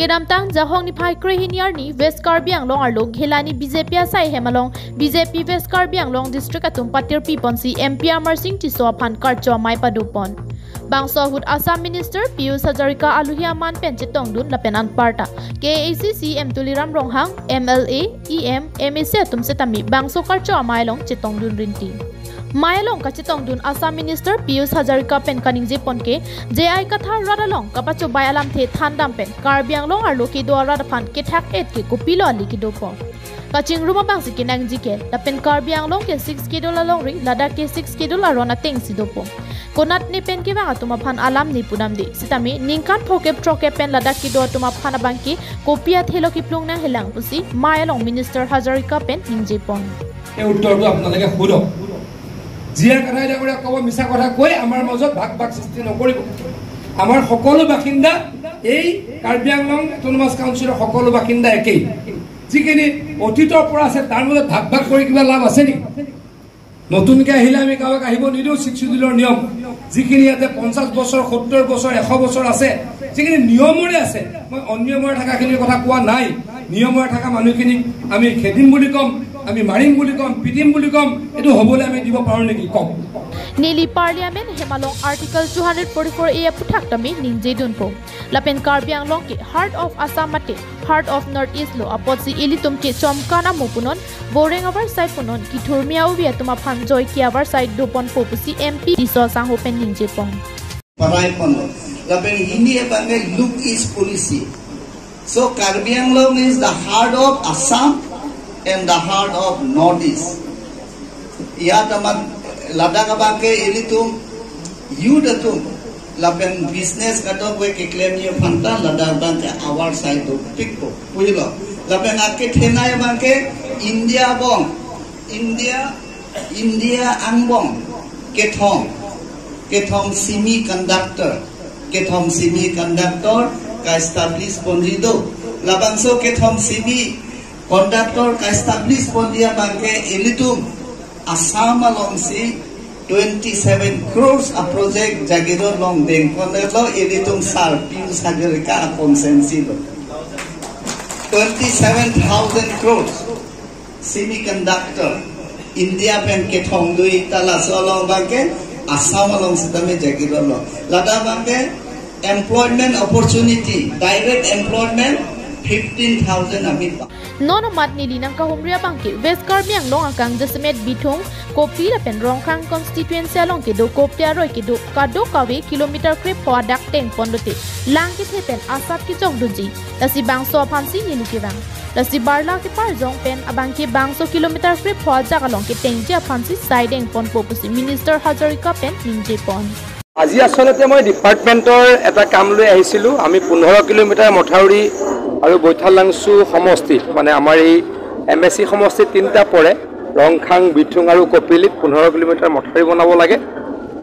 কেদামতাং জাহং নিফাই ক্ৰেহিনিয়াৰ নি ৱেষ্ট কাৰ্বি আংলং আৰু ঘেলানি বিজেপি আছাই হেমালং। BJP west Karbi Anglong district আতুম পাতিৰ পিপনচি এম পি আমাৰ সিং টিছ ফান কাৰ্য মাই পাদুপন বাংসহুদ আসাম মিনিষ্টাৰ পিয়ুষ হাজৰিকা আলহীয়া মান পেঞ্চি টংদুন লাপেন আনপাৰ্টা K A C C M Tuliram Ronghang M L A E M M A C আতুম চেতামি। বাংস কাৰ্য আমাইলং চিটংদুন ৰিণ্টি মায়ালং কাচিতংদুন আসাম মিনিষ্টাৰ পিয়ুষ হাজাৰিকা পেন কানিংজে জে আই কথা ৰাডালং কাপাচো বায়ালাম থে থানদাম পেন কাৰ্বি আংলং আৰু লকি দোৱা ৰাডাফান কে থাক এট কে কপিলো আলি কি দোপ কাচিং ৰুমা বাংসি কে নাংজি কে লাপেন কাৰ্বি আংলং কে ছিক্স কেডল আলং ৰি লাডাখ কে ছিক্স কেডল আৰু না টেংসি দোপ কোনাত নি পেন কে বাঙা তোমা ফান আলাম নি পুনাম দি সিতামি নিংকান ফকে ট্ৰকে পেন লাডাখ কি দোৱা তোমা ফানা বাংকি কপিয়া থেলো কি প্লুং না হেলাং পুসি মায়ালং মিনিষ্টাৰ হাজাৰিকা পেন নিংজে পন উত্তৰটো আপোনালোকে সোধক যিয়ে কথা এতিয়া ক'ব মিছা কথা কৈ আমাৰ মাজত ভাগ ভাগ সৃষ্টি নকৰিব। আমাৰ সকলো বাসিন্দা এই কাৰ্বি আংলং অট'নমাছ কাউন্সিলৰ সকলো বাসিন্দা একেই। যিখিনি অতীতৰ পৰা আছে তাৰ মাজত ভাগ ভাগ কৰি কিবা লাভ আছে নেকি? নতুনকৈ আহিলে আমি কাৰোবাক আহিব নিদিওঁ ছিক্স চিডিউলৰ নিয়ম। যিখিনি ইয়াতে পঞ্চাছ বছৰ সত্তৰ বছৰ এশ বছৰ আছে যিখিনি নিয়মৰে আছে মই অনিয়মৰে থকাখিনিৰ কথা কোৱা নাই। নিয়মৰে থকা মানুহখিনিক আমি খেদিম বুলি ক'ম। আমি মাৰিম বুলি ক'ম পিটিম বুলি ক'ম এইটো হ'বলৈ আমি দিব পাৰোঁ নেকি? কম নীলি parliament হেমালং article two hundred forty four A পুথাকমি নিজেই দোনপো। লাপেন কাৰ্বি আংলংকে হাৰ্ট অফ আছাম মাতে হাৰ্ট অফ নৰ্থ ইষ্ট লো আপচি ইলি তুমকে চমকানা মপুনন বৌৰেং অভাৰ চাই পুনন কি ধৰ্মীয়া উবিয়া তোমাৰ ফান জয় কিয়াবাৰ চাই দোপন পপুচি এম পি দিছ চাহোপেন নিজে পন। পাৰাই পন। লাপেন হিন্দী এবাৰ look east policy. So' Karbi Anglong is the heart of Assam heart of Northeast. Ia teman Ladakh bange ini tu you tu lapen business kata gue ke claim ye fanta Ladakh bange our side tu pick ko. Bujilo. Lapen ake thenai bange India bong India India angbong ketong ketong semiconductor ketong semiconductor ka establish pondido labangso ketong semi conductor establish পঞ্জীয়া বাংকে এলিটো আছাম লংচি twenty seven crore আ project জাগিৰ লং bank এলিটো sir Piyush Hazarika কনচেঞ্চি twenty seven thousand crore semi conductor India বেংকে থং দুই তালাচলং বাংকে আছাম লংচি তামে জাগিৰ লং লাডা Banke employment opportunity direct employment Non mat ni linang kahumriya bangki West Karmi ang long akang desmet bitong kopi la pen rong kang constituency along ke do kopya roy ke do ka do kawe kilometer kre poa dak teng pondote lang ke pen asap ki jong duji tasi bang so phansi ni ni kibang tasi barla ke par jong pen abang ke bang so kilometer kre poa jak along ke teng ja phansi side eng pon popusi minister hazari ka pen ninje pon আজি আচলতে মই ডিপাৰ্টমেণ্টৰ এটা কাম লৈ আহিছিলোঁ আমি পোন্ধৰ কিলোমিটাৰ মথাউৰি আৰু বৈঠালাংচু সমষ্টিত মানে আমাৰ এই এম এছ চি সমষ্টিত তিনিটা পৰে ৰংখাং বিথুং আৰু কপিলিত পোন্ধৰ কিলোমিটাৰ মথাউৰি বনাব লাগে।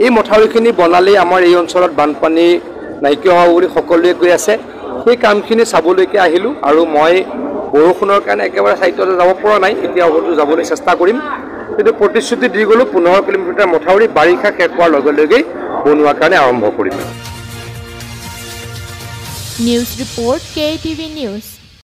এই মথাউৰিখিনি বনালেই আমাৰ এই অঞ্চলত বানপানী নাইকিয়া হ'ব বুলি সকলোৱে কৈ আছে। সেই কামখিনি চাবলৈকে আহিলোঁ আৰু মই বৰষুণৰ কাৰণে একেবাৰে চাইটলৈ যাব পৰা নাই এতিয়া হয়তো যাবলৈ চেষ্টা কৰিম। কিন্তু প্ৰতিশ্ৰুতি দি গ'লোঁ পোন্ধৰ কিলোমিটাৰ মথাউৰি বাৰিষা শেষ হোৱাৰ লগে লগেই বনোৱাৰ কাৰণে আৰম্ভ কৰিম। News report KTV News